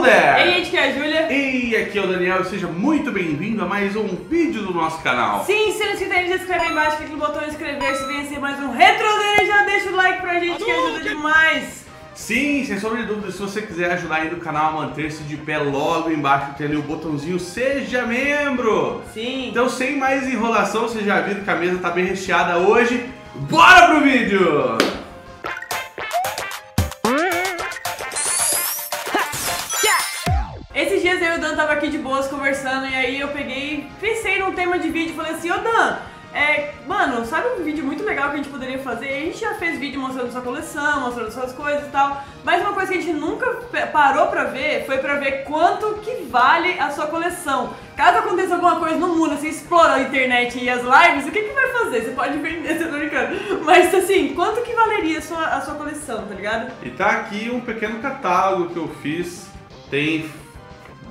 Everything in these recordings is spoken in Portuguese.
Hello there! Ei, gente, que é a Júlia. E aqui é o Daniel seja muito bem-vindo a mais um vídeo do nosso canal. Sim, se não inscrito ainda, já se inscreve aí embaixo, clica no botão inscrever se vencer mais um Retrodeira e já deixa o like pra gente que ajuda demais. Sim, sem sombra de dúvida, se você quiser ajudar ainda o canal a manter-se de pé, logo embaixo tem ali o botãozinho Seja Membro. Sim. Então, sem mais enrolação, vocês já viram que a mesa tá bem recheada hoje. Bora pro vídeo! Aqui de boas conversando e aí eu peguei, pensei num tema de vídeo e falei assim, ô Dan, é, mano, sabe um vídeo muito legal que a gente poderia fazer? A gente já fez vídeo mostrando sua coleção, mostrando suas coisas e tal, mas uma coisa que a gente nunca parou pra ver foi pra ver quanto que vale a sua coleção. Caso aconteça alguma coisa no mundo, você explora a internet e as lives, o que que vai fazer? Você pode vender, você tá brincando. Mas assim, quanto que valeria a sua, a sua coleção, tá ligado? E tá aqui um pequeno catálogo que eu fiz. Tem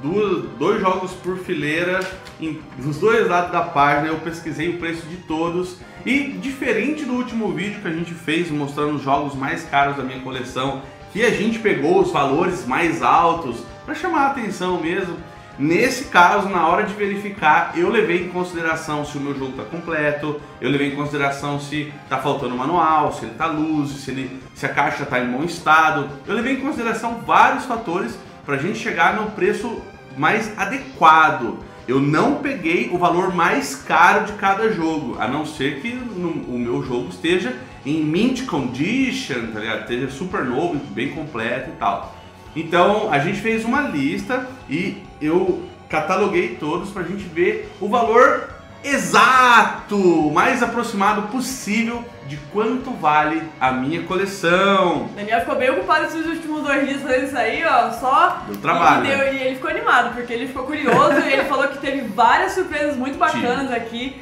duas, dois jogos por fileira em, nos dois lados da página. Eu pesquisei o preço de todos. E diferente do último vídeo que a gente fez mostrando os jogos mais caros da minha coleção, que a gente pegou os valores mais altos para chamar a atenção mesmo. Nesse caso, na hora de verificar, eu levei em consideração se o meu jogo está completo, eu levei em consideração se está faltando manual, se ele está luz, se, ele, se a caixa está em bom estado. Eu levei em consideração vários fatores para a gente chegar no preço mais adequado. Eu não peguei o valor mais caro de cada jogo, a não ser que no- o meu jogo esteja em mint condition, tá ligado? Esteja super novo, bem completo e tal. Então a gente fez uma lista e eu cataloguei todos pra gente ver o valor exato, mais aproximado possível de quanto vale a minha coleção. Daniel ficou bem ocupado esses últimos dois dias fazendo isso aí, ó, só. Deu trabalho, E, deu- né? e ele ficou animado, porque ele ficou curioso e ele falou que teve várias surpresas muito bacanas aqui.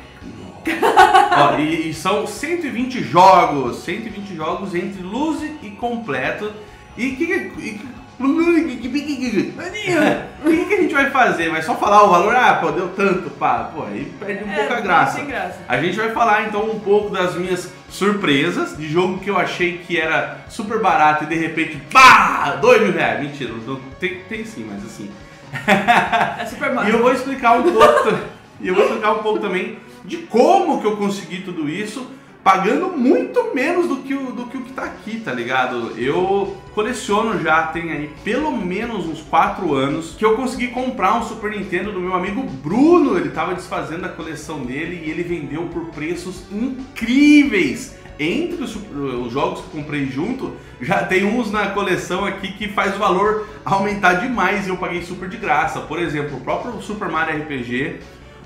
Ó, e, e são 120 jogos, 120 jogos entre luz e completo. E que que- e- o que, que a gente vai fazer? Vai só falar o valor? Ah, pô, deu tanto, pá. Pô, aí perde um É, pouco a graça. graça. A gente vai falar então um pouco das minhas surpresas de jogo que eu achei que era super barato e de repente, pá, dois mil reais. Mentira, não, tem, tem sim, mas assim. É Super E Mario. eu vou explicar um pouco, e eu vou explicar um pouco também de como que eu consegui tudo isso, pagando muito menos do que o, do que, o que tá aqui, tá ligado? Eu coleciono já, tem aí pelo menos uns 4 anos, que eu consegui comprar um Super Nintendo do meu amigo Bruno, ele tava desfazendo a coleção dele e ele vendeu por preços incríveis. Entre os, os jogos que comprei junto, já tem uns na coleção aqui que faz o valor aumentar demais e eu paguei super de graça. Por exemplo, o próprio Super Mario RPG,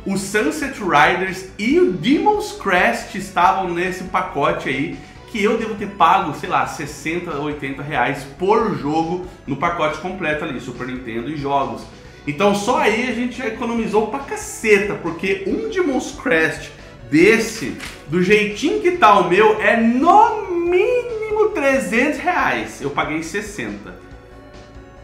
o Sunset Riders e o Demon's Crest estavam nesse pacote aí que eu devo ter pago, sei lá, 60, 80 reais por jogo no pacote completo ali, Super Nintendo e jogos. Então só aí a gente economizou pra caceta, porque um Demon's Crest desse, do jeitinho que tá o meu, é no mínimo 300 reais. Eu paguei 60.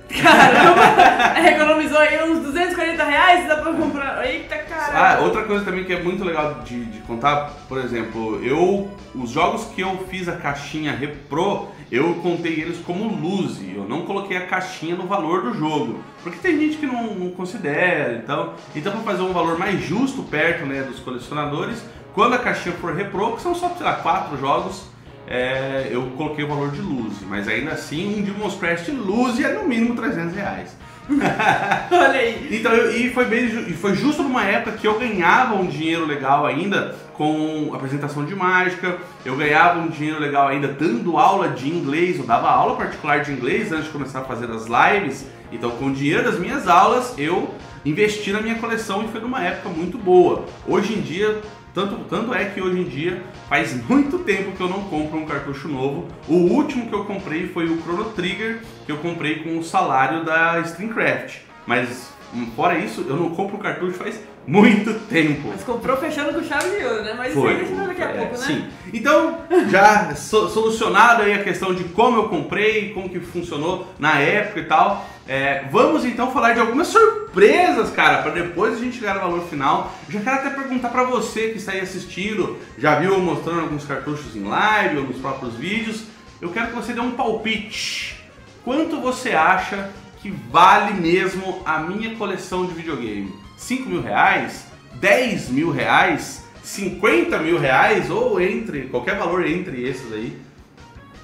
Caramba! Economizou aí uns 240 reais, dá pra comprar. Eita Ah, caramba! outra coisa também que é muito legal de, de contar, por exemplo, eu os jogos que eu fiz a caixinha repro, eu contei eles como lose, eu não coloquei a caixinha no valor do jogo, porque tem gente que não, não considera, então, então para fazer um valor mais justo perto né, dos colecionadores, quando a caixinha for repro, que são só sei lá quatro jogos, é, eu coloquei o valor de lose, mas ainda assim um Demon's Crest lose é no mínimo 300 reais. Olha aí. Então, eu- e foi bem, e foi justo numa época que eu ganhava um dinheiro legal ainda com apresentação de mágica, eu ganhava um dinheiro legal ainda dando aula de inglês, eu dava aula particular de inglês antes de começar a fazer as lives. Então, com o dinheiro das minhas aulas, eu investi na minha coleção e foi numa época muito boa. Hoje em dia, tanto, tanto é que hoje em dia faz muito tempo que eu não compro um cartucho novo. O último que eu comprei foi o Chrono Trigger, que eu comprei com o salário da Streamcraft. Mas hum, fora isso, eu não compro cartucho faz muito tempo. Mas comprou fechando com chave de ouro, né? Mas isso aí daqui a é, pouco, né? Sim. Então, já so- solucionado aí a questão de como eu comprei, como que funcionou na época e tal. é, vamos então falar de algumas surpresas, cara, para depois a gente chegar no valor final. Já quero até perguntar para você que está aí assistindo, já viu eu mostrando alguns cartuchos em live ou nos próprios vídeos. Eu quero que você dê um palpite. Quanto você acha que vale mesmo a minha coleção de videogame? 5 mil reais? 10 mil reais? 50 mil reais? Ou entre, qualquer valor entre esses aí.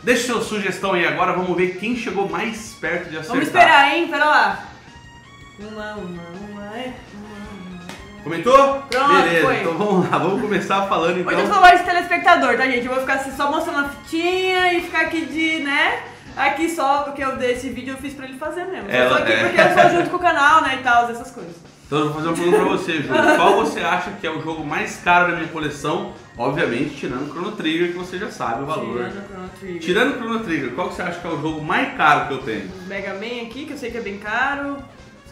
Deixe sua sugestão aí agora, vamos ver quem chegou mais perto de acertar. Vamos esperar, hein? Pera lá. Uma, uma, uma, é. Comentou? Pronto, Beleza, foi. então vamos lá, vamos começar falando então. Hoje eu sou de telespectador, tá, gente? Eu vou ficar assim, só mostrando a fitinha e ficar aqui de, né? Aqui só, porque eu dei esse vídeo eu fiz pra ele fazer mesmo. Eu Ela- tô aqui é. porque eu sou junto com o canal, né, e tal, essas coisas. Então eu vou fazer uma pergunta pra você, Júlio. Qual você acha que é o jogo mais caro da minha coleção? Obviamente, tirando o Chrono Trigger, que você já sabe o valor. Tirando o Chrono Trigger. Tirando o Chrono Trigger, qual que você acha que é o jogo mais caro que eu tenho? Mega Man aqui, que eu sei que é bem caro.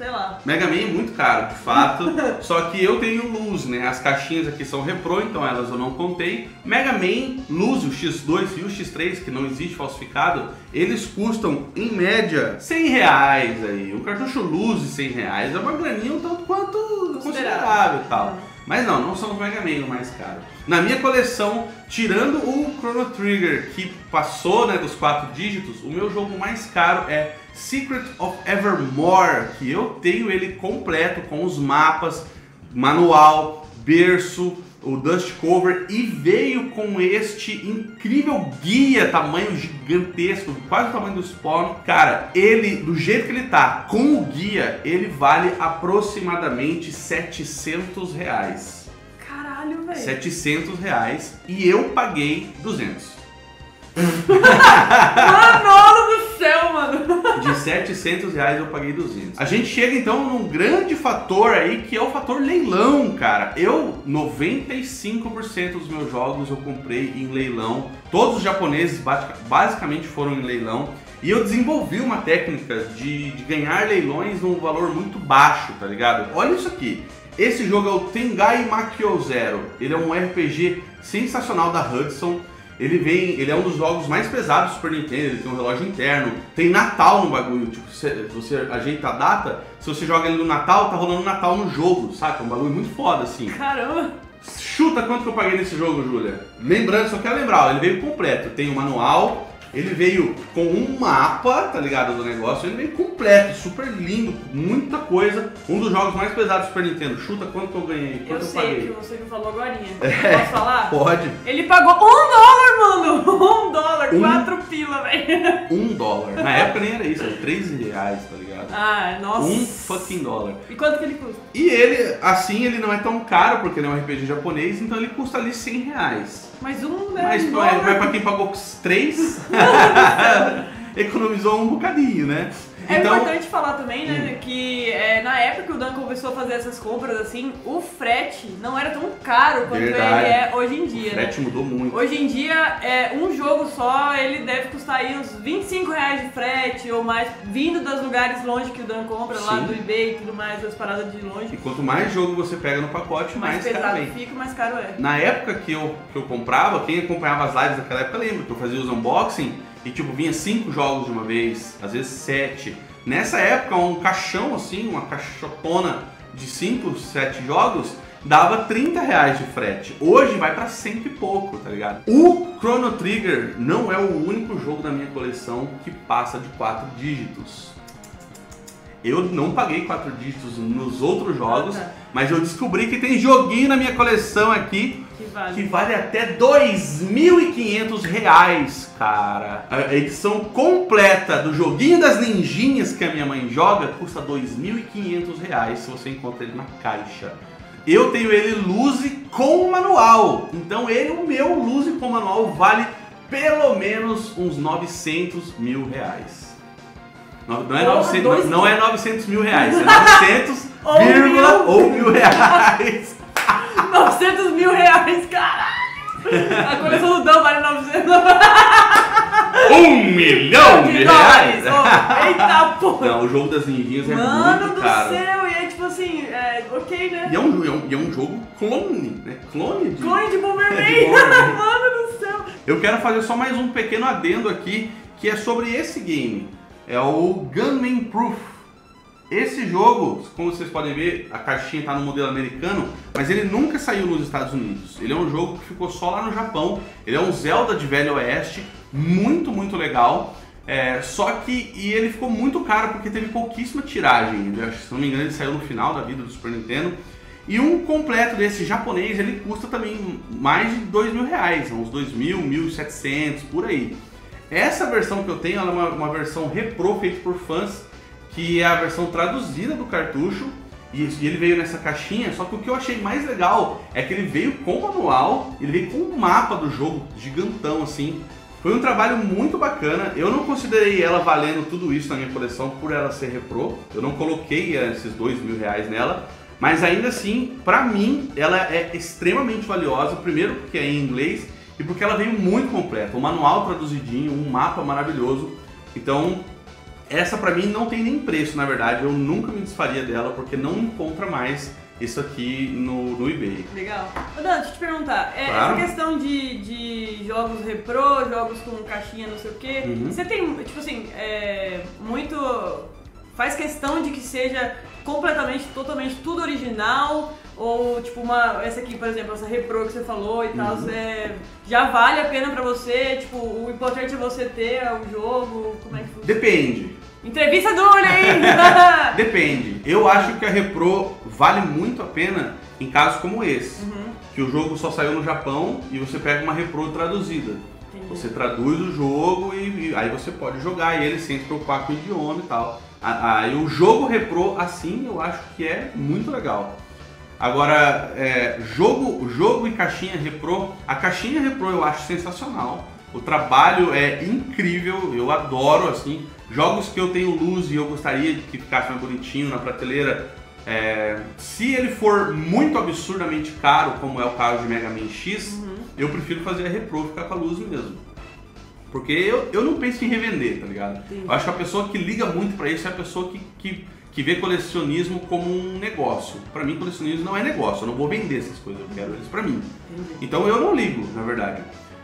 Sei lá. Mega Man é muito caro, de fato. só que eu tenho luz, né? As caixinhas aqui são repro, então elas eu não contei. Mega Man, luz, o X2 e o X3, que não existe falsificado, eles custam, em média, 100 reais aí. Um cartucho luz de 100 reais é uma graninha um tanto quanto considerável e tal. Mas não, não são os Mega Man o mais caro. Na minha coleção, tirando o Chrono Trigger, que passou né, dos quatro dígitos, o meu jogo mais caro é Secret of Evermore, que eu tenho ele completo com os mapas, manual, berço, o dust cover e veio com este incrível guia, tamanho gigantesco, quase o tamanho do Spawn. Cara, ele, do jeito que ele tá, com o guia, ele vale aproximadamente 700 reais. Caralho, velho. 700 reais e eu paguei 200. Manolo do céu, mano. De 700 reais eu paguei 200. A gente chega então num grande fator aí que é o fator leilão, cara. Eu, 95% dos meus jogos eu comprei em leilão. Todos os japoneses basic- basicamente foram em leilão. E eu desenvolvi uma técnica de, de ganhar leilões num valor muito baixo, tá ligado? Olha isso aqui. Esse jogo é o Tengai Makyo Zero. Ele é um RPG sensacional da Hudson. Ele vem, ele é um dos jogos mais pesados do Super Nintendo, ele tem um relógio interno, tem Natal no bagulho, tipo, você, você ajeita a data, se você joga ele no Natal, tá rolando Natal no jogo, saca? É um bagulho muito foda, assim. Caramba. Chuta quanto que eu paguei nesse jogo, Júlia. Lembrando, só quero lembrar, ó, ele veio completo. Tem o manual, ele veio com um mapa, tá ligado, do negócio. Ele veio completo, super lindo, muita coisa. Um dos jogos mais pesados do Super Nintendo. Chuta quanto eu ganhei, quanto Eu eu, sei paguei. que você me falou agora. Posso falar? Pode. Ele pagou um dólar, mano! Um dólar, Um? quatro pila, velho. Um dólar. Na época nem era isso, era 13 reais, tá ligado? Ah, nossa. Um fucking dólar. E quanto que ele custa? E ele, assim, ele não é tão caro, porque ele é um RPG japonês, então ele custa ali 100 reais. Mais um, né? Mas, um pra- dólar. mas pra quem pagou 3, economizou um bocadinho, né? É Então, importante falar também, né, que é, na época que o Dan começou a fazer essas compras, assim, o frete não era tão caro quanto Verdade. ele é hoje em o dia, né? frete mudou muito. Hoje em dia, é, um jogo só, ele deve custar aí uns 25 reais de frete ou mais, vindo dos lugares longe que o Dan compra, lá Sim. do eBay e tudo mais, das paradas de longe. E quanto mais jogo você pega no pacote, Mais, mais, caro pesado vem. fica, mais caro é. Na época que eu, que eu comprava, quem acompanhava as lives daquela época lembra que eu fazia os unboxing e tipo, vinha cinco jogos de uma vez, às vezes sete. Nessa época, um caixão assim, uma caixotona de 5, 7 jogos, dava 30 reais de frete. Hoje vai pra cento e pouco, tá ligado? O Chrono Trigger não é o único jogo da minha coleção que passa de 4 dígitos. Eu não paguei 4 dígitos nos outros jogos, Ah, tá. mas eu descobri que tem joguinho na minha coleção aqui Que vale. que vale até 2.500 reais, cara. A edição completa do joguinho das ninjinhas que a minha mãe joga custa 2.500 reais se você encontra ele na caixa. Eu tenho ele Luzi com manual, então ele, o meu Luzi com manual, vale pelo menos uns 900 mil reais. Não, não é, Porra, 900, dois não, não é 900 mil reais, é 900, Ou vírgula, mil. ou mil reais. 900 mil reais, caralho! A coleção do Dan vale 900 Um milhão de reais? Ô, Eita porra! Não, o jogo das ninjinhas é Mano muito do caro. céu, e é tipo assim, é, ok, né? E é, um, é um- é um jogo clone, né? Clone de... Clone de de Bomberman! Bomberman. Mano do céu! Eu quero fazer só mais um pequeno adendo aqui, que é sobre esse game. É o Gunman Proof. Esse jogo, como vocês podem ver, a caixinha está no modelo americano, mas ele nunca saiu nos Estados Unidos. Ele é um jogo que ficou só lá no Japão. Ele é um Zelda de Velho Oeste, muito, muito legal. É, só que e ele ficou muito caro porque teve pouquíssima tiragem. Se não me engano, ele saiu no final da vida do Super Nintendo. E um completo desse japonês ele custa também mais de dois mil reais, uns dois mil, mil setecentos por aí. Essa versão que eu tenho é uma, uma versão repro feita por fãs, que é a versão traduzida do cartucho. E ele veio nessa caixinha, só que o que eu achei mais legal é que ele veio com o manual, ele veio com um mapa do jogo gigantão assim. Foi um trabalho muito bacana. Eu não considerei ela valendo tudo isso na minha coleção por ela ser repro. Eu não coloquei esses dois mil reais nela. Mas ainda assim, pra mim, ela é extremamente valiosa. Primeiro porque é em inglês e porque ela veio muito completa. Um manual traduzidinho, um mapa maravilhoso. Então, essa pra mim não tem nem preço, na verdade. Eu nunca me desfaria dela porque não encontra mais isso aqui no, no eBay. Legal. Ô Dan, deixa eu te perguntar, é, Claro. essa questão de, de jogos reprô, jogos com caixinha, não sei o quê, Uhum. você tem, tipo assim, é, muito. faz questão de que seja completamente, totalmente tudo original? Ou, tipo, uma. Essa aqui, por exemplo, essa reprô que você falou e tal, Uhum. é, já vale a pena pra você? Tipo, o importante é você ter o jogo? Como é que funciona? Depende. Entrevista dura, hein? Depende. Eu acho que a repro vale muito a pena em casos como esse. Uhum, Que o jogo só saiu no Japão e você pega uma repro traduzida. entendi. Você traduz o jogo e, e aí você pode jogar ele sem se preocupar com o idioma e tal. Aí o jogo repro assim eu acho que é muito legal. Agora, é, jogo, jogo e caixinha repro, a caixinha repro eu acho sensacional. O trabalho é incrível, eu adoro assim. Jogos que eu tenho luz e eu gostaria que ficasse mais bonitinho na prateleira. é, se ele for muito absurdamente caro, como é o caso de Mega Man X, eu prefiro fazer a repro ficar com a luz mesmo. Porque eu, eu não penso em revender, tá ligado? Entendi. Eu acho que a pessoa que liga muito pra isso é a pessoa que, que, que vê colecionismo como um negócio. Pra mim, colecionismo não é negócio, eu não vou vender essas coisas, eu quero eles pra mim. Entendi. Então eu não ligo, na verdade.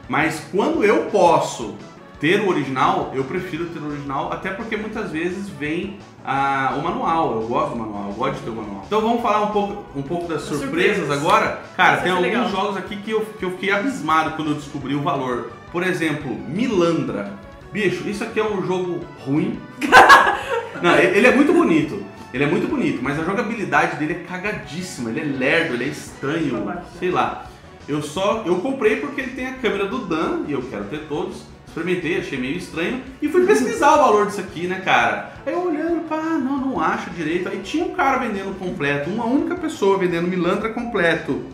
Mas quando eu posso ter o original, eu prefiro ter o original, até porque muitas vezes vem ah, o manual. Eu gosto do manual, eu gosto de ter o manual. Então vamos falar um pouco, um pouco das surpresas, surpresas. agora. Cara, Essa tem alguns legal. jogos aqui que eu, que eu fiquei abismado quando eu descobri o valor. Por exemplo, Milandra. Bicho, isso aqui é um jogo ruim. Não, ele é muito bonito. Ele é muito bonito, mas a jogabilidade dele é cagadíssima. Ele é lerdo, ele é estranho, sei lá. Eu só eu comprei porque ele tem a câmera do Dan e eu quero ter todos. Experimentei, achei meio estranho e fui pesquisar o valor disso aqui, né, cara? Aí eu olhando, pá, não, não acho direito. Aí tinha um cara vendendo completo, uma única pessoa vendendo Milandra completo.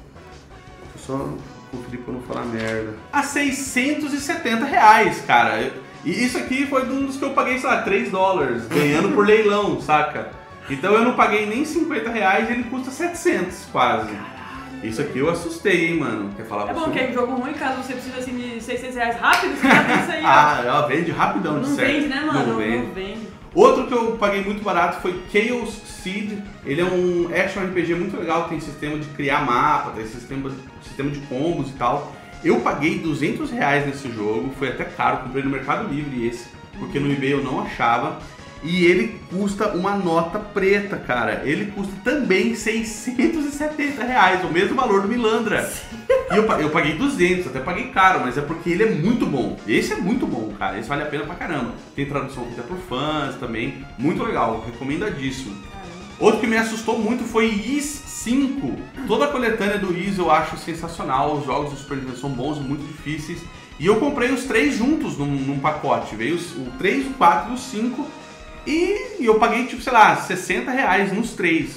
Só conferir pra não falar merda. A 670 reais, cara. E isso aqui foi um dos que eu paguei, sei lá, 3 dólares, ganhando por leilão, saca? Então eu não paguei nem 50 reais e ele custa 700 quase. Isso aqui eu assustei, hein, mano. Quer falar É bom que é um jogo ruim, caso você precise assim de 600 reais rápido, você já isso aí, ó. Ah, ela vende rapidão de Não certo. vende, né, mano? Não vende. vende. Outro que eu paguei muito barato foi Chaos Seed. Ele é um action RPG muito legal, tem sistema de criar mapa, tem sistema, sistema de combos e tal. Eu paguei 200 reais nesse jogo, foi até caro, comprei no Mercado Livre esse, porque no eBay eu não achava. E ele custa uma nota preta, cara. Ele custa também 670 reais, o mesmo valor do Milandra. E eu, eu paguei 200, até paguei caro, mas é porque ele é muito bom. Esse é muito bom, cara. Esse vale a pena pra caramba. Tem tradução feita por fãs também. Muito legal, recomendadíssimo. Outro que me assustou muito foi Is 5. Toda a coletânea do Is eu acho sensacional. Os jogos do Super Nintendo são bons muito difíceis. E eu comprei os três juntos num, num pacote. Veio os- o 3, o 4 e o 5. E eu paguei, tipo, sei lá, 60 reais nos três.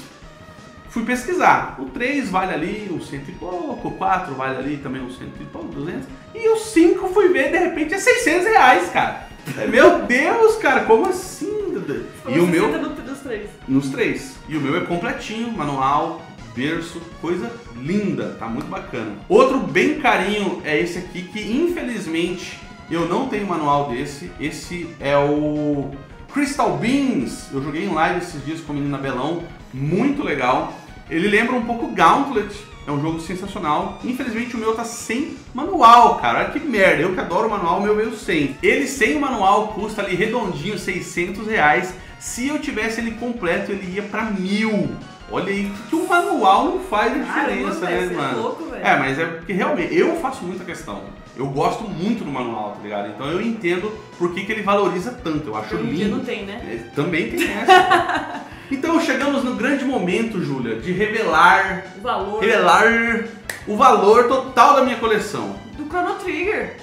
Fui pesquisar. O 3 vale ali uns cento e pouco, o 4 vale ali também uns cento e pouco, 200. E o 5 fui ver, de repente, é 600 reais, cara. Meu Deus, cara, como assim? Dudu? E o meu... 60 do- dos três. Nos três. E o meu é completinho, manual, berço, coisa linda, tá muito bacana. Outro bem carinho é esse aqui, que infelizmente eu não tenho manual desse. Esse é o Crystal Beans. Eu joguei em live esses dias com a menina Belão, muito legal. Ele lembra um pouco Gauntlet, é um jogo sensacional. Infelizmente o meu tá sem manual, cara. Olha que merda. Eu que adoro o manual, o meu veio sem. Ele sem o manual custa ali redondinho 600 reais. Se eu tivesse ele completo, ele ia pra mil. Olha aí, que o manual não faz a diferença, né, é mano? louco. É, mas é porque realmente eu faço muita questão. Eu gosto muito do manual, tá ligado? Então eu entendo por que, que ele valoriza tanto. Eu acho dia lindo. não tem, né? É, Também tem essa. então chegamos no grande momento, Júlia, de revelar, O valor revelar o valor total da minha coleção. do Chrono Trigger.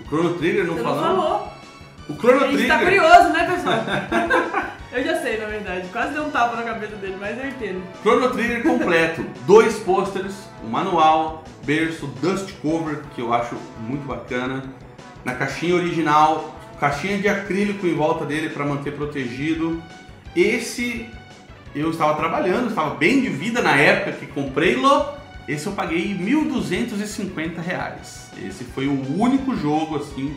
O Chrono Trigger não Você não falou. O Chrono tá Trigger. curioso, né, pessoal? eu já sei, na verdade. Quase deu um tapa na cabeça dele, mas eu entendo. Chrono Trigger completo, dois pôsteres, um manual, berço, dust cover, que eu acho muito bacana. Na caixinha original, caixinha de acrílico em volta dele para manter protegido. Esse eu estava trabalhando, estava bem de vida na época que comprei-lo. Esse eu paguei 1.250 reais. Esse foi o único jogo assim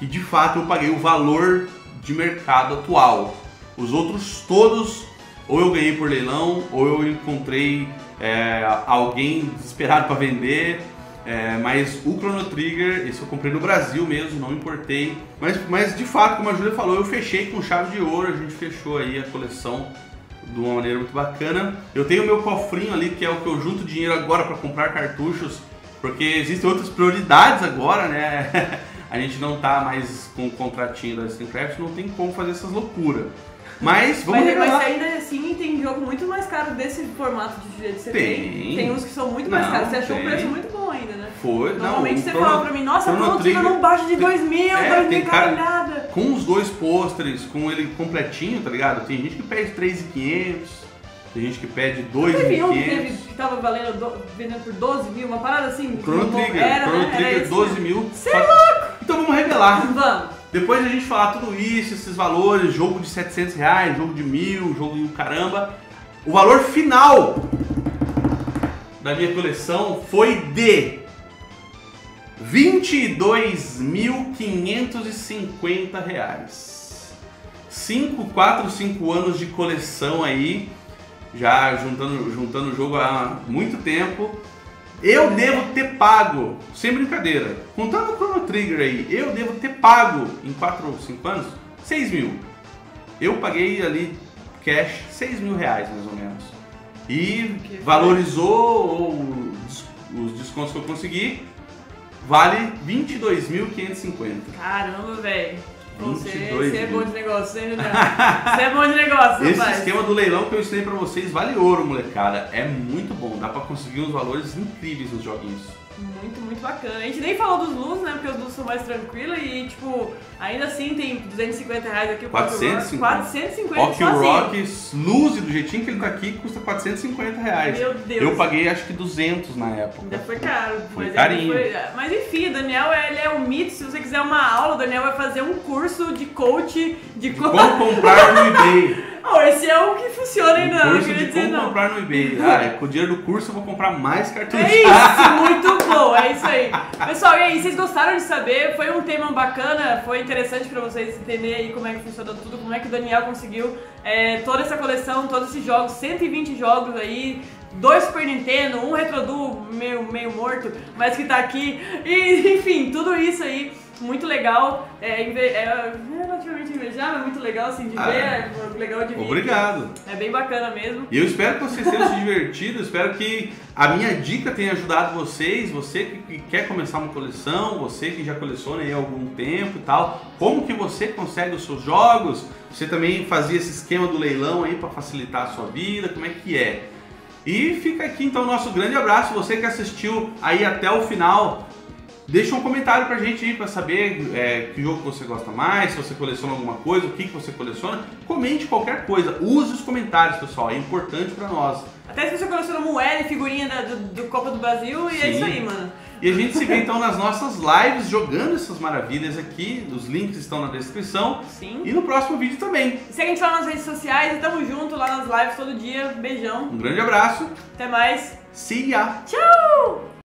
que de fato eu paguei o valor de mercado atual. Os outros todos ou eu ganhei por leilão ou eu encontrei é, alguém desesperado para vender. É, mas o Chrono Trigger, esse eu comprei no Brasil mesmo, não importei. Mas, mas de fato, como a Júlia falou, eu fechei com chave de ouro, a gente fechou aí a coleção de uma maneira muito bacana. Eu tenho o meu cofrinho ali, que é o que eu junto dinheiro agora para comprar cartuchos, porque existem outras prioridades agora, né? A gente não tá mais com o contratinho da Steamcraft, não tem como fazer essas loucuras. Mas vamos mas, mas ainda assim tem jogo muito mais caro desse formato de jeito que você Tem. tem. Tem uns que são muito mais Não, caros. Você achou tem. o preço muito bom ainda, né? Foi, não, Normalmente o você Chrono- fala pra mim, nossa, Chrono Trigger não baixa de 2 mil, É, 2 tem mil caralhada. com os dois pôsteres, com ele completinho, tá ligado? Tem gente que pede 3,500, tem gente que pede Teve um que, teve, 2,500. que tava valendo, do, vendendo por 12 mil, uma parada assim. Chrono Trigger, era, Chrono né? Era Trigger esse. 12 mil. Cê Só- é Então vamos revelar. Vamos. Depois de a gente falar tudo isso, esses valores, jogo de 700 reais, jogo de mil, jogo de caramba, o valor final da minha coleção foi de 22.550 reais. 5, 4, 5 anos de coleção aí, já juntando, juntando o jogo há muito tempo. Eu devo ter pago, sem brincadeira, contando o Chrono Trigger aí, eu devo ter pago em 4 ou 5 anos 6 mil. Eu paguei ali cash 6 mil reais mais ou menos. E valorizou os, os descontos que eu consegui, vale 22.550. Caramba, velho. Você, 22 você é mil. bom de negócio, hein, Juliano? Você é bom de negócio, Esse rapaz. esquema do leilão que eu ensinei pra vocês vale ouro, molecada. É muito bom, dá pra conseguir uns valores incríveis nos joguinhos. Muito, muito bacana. A gente nem falou dos luz, né? Porque os luz são mais tranquilos e, tipo, ainda assim tem 250 reais aqui. o 450. 450 Rock sozinho. Rock, Luz, do jeitinho que ele tá aqui, custa 450 reais. Meu Deus. Eu paguei acho que 200 na Ainda época. foi caro. Foi mas carinho. ainda foi- Mas enfim, o Daniel ele é um mito. Se você quiser uma aula, o Daniel vai fazer um curso de coach de, De co- como comprar no eBay. Oh, esse é o que funciona ainda, Um não curso de dizer como não. comprar no eBay. Ah, com o dinheiro do curso eu vou comprar mais cartuchos. É isso, muito bom, é isso aí. Pessoal, e aí, vocês gostaram de saber? Foi um tema bacana, foi interessante pra vocês entenderem aí como é que funciona tudo, como é que o Daniel conseguiu é, toda essa coleção, todos esses jogos, 120 jogos aí, dois Super Nintendo, um Retrodu meio, meio morto, mas que tá aqui, e enfim, tudo isso aí. Muito legal, é, inve- é relativamente invejável, é muito legal assim de Ah, ver, é. é legal de ver. Obrigado. É bem bacana mesmo. E eu espero que vocês tenham se divertido, espero que a minha dica tenha ajudado vocês, você que, que quer começar uma coleção, você que já coleciona aí há algum tempo e tal, como que você consegue os seus jogos, você também fazia esse esquema do leilão aí para facilitar a sua vida, como é que é? E fica aqui então o nosso grande abraço, você que assistiu aí até o final, Deixa um comentário pra gente aí pra saber é, que jogo você gosta mais, se você coleciona alguma coisa, o que, que você coleciona. Comente qualquer coisa, use os comentários, pessoal, é importante pra nós. Até se você coleciona moeda e figurinha da- do, do Copa do Brasil, e é Sim. isso aí, mano. E a gente se vê então nas nossas lives jogando essas maravilhas aqui, os links estão na descrição Sim. e no próximo vídeo também. Segue a gente lá nas redes sociais e tamo junto lá nas lives todo dia. Beijão. Um grande abraço, Até mais. see ya! Tchau!